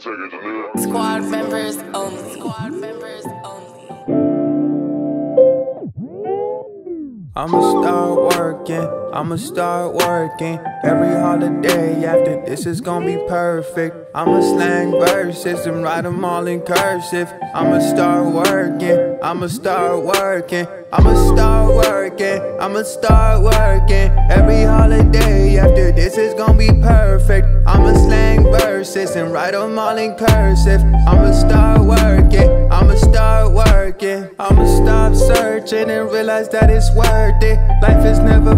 Squad members only. Squad members only. I'ma start working, I'ma start working Every holiday after this is gonna be perfect I'ma slang verses and write them all in cursive I'ma start working, I'ma start working I'ma start working, I'ma start working Every holiday verses and write them all in cursive. I'ma start working, I'ma start working. I'ma stop searching and realize that it's worth it. Life is never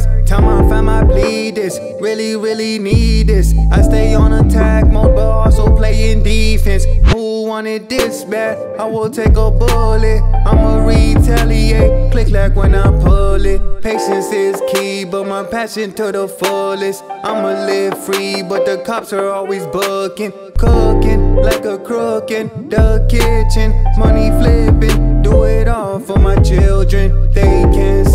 circus Tell my fam I bleed this, really really need this. I stay on attack mode but also playing defense. Who wanted this bad? I will take a bullet. I'ma retaliate, click like when I pull it. Patience is key, but my passion to the fullest. I'ma live free, but the cops are always booking. Cooking like a crook in the kitchen. Money flipping, do it all for my children. They can't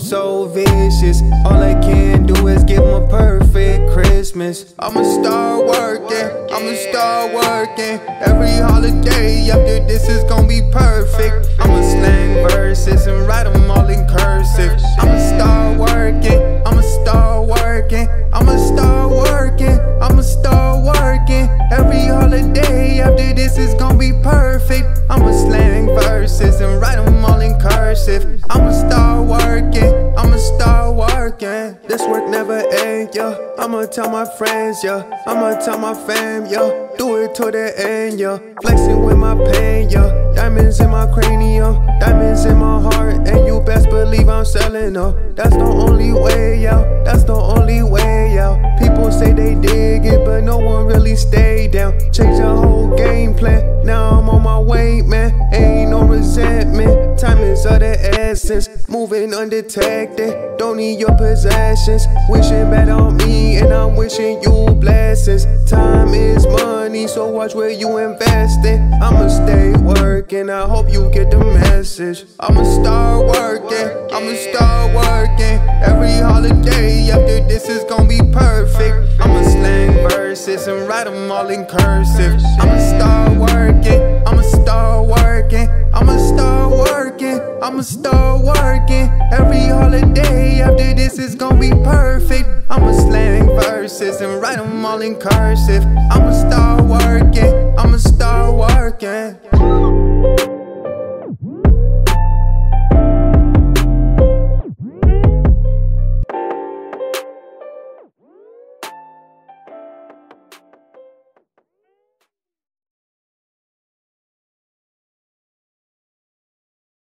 so vicious. All I can do is give them a perfect Christmas. I'ma start working, I'ma start working. Every holiday after this is gonna be perfect. I'ma slang verses and write them all in cursive. I'ma start working, I'ma start working. I'ma start working, I'ma start working. Every holiday after this is gonna be perfect. I'ma slang verses and write them all in cursive. I'ma start I'ma tell my friends, yeah. I'ma tell my fam, yeah. Do it to the end, yeah. Flexing with my pain, yeah. Diamonds in my cranium, diamonds in my heart. And you best believe I'm selling them That's the only way out, that's the only way out People say they dig it, but no one really stay down. Change the whole game plan, now I'm on my way, of the essence Moving undetected, don't need your possessions. Wishing bad on me, and I'm wishing you blessings. Time is money, so watch where you invest it I'ma stay working, I hope you get the message. I'ma start working, I'ma start working. Every holiday after this is gonna be perfect. I'ma slang verses and write them all in cursive. I'ma start working, I'ma I'ma start working. Every holiday after this is gonna be perfect. I'ma slang verses and write them all in cursive. I'ma start working, I'ma start working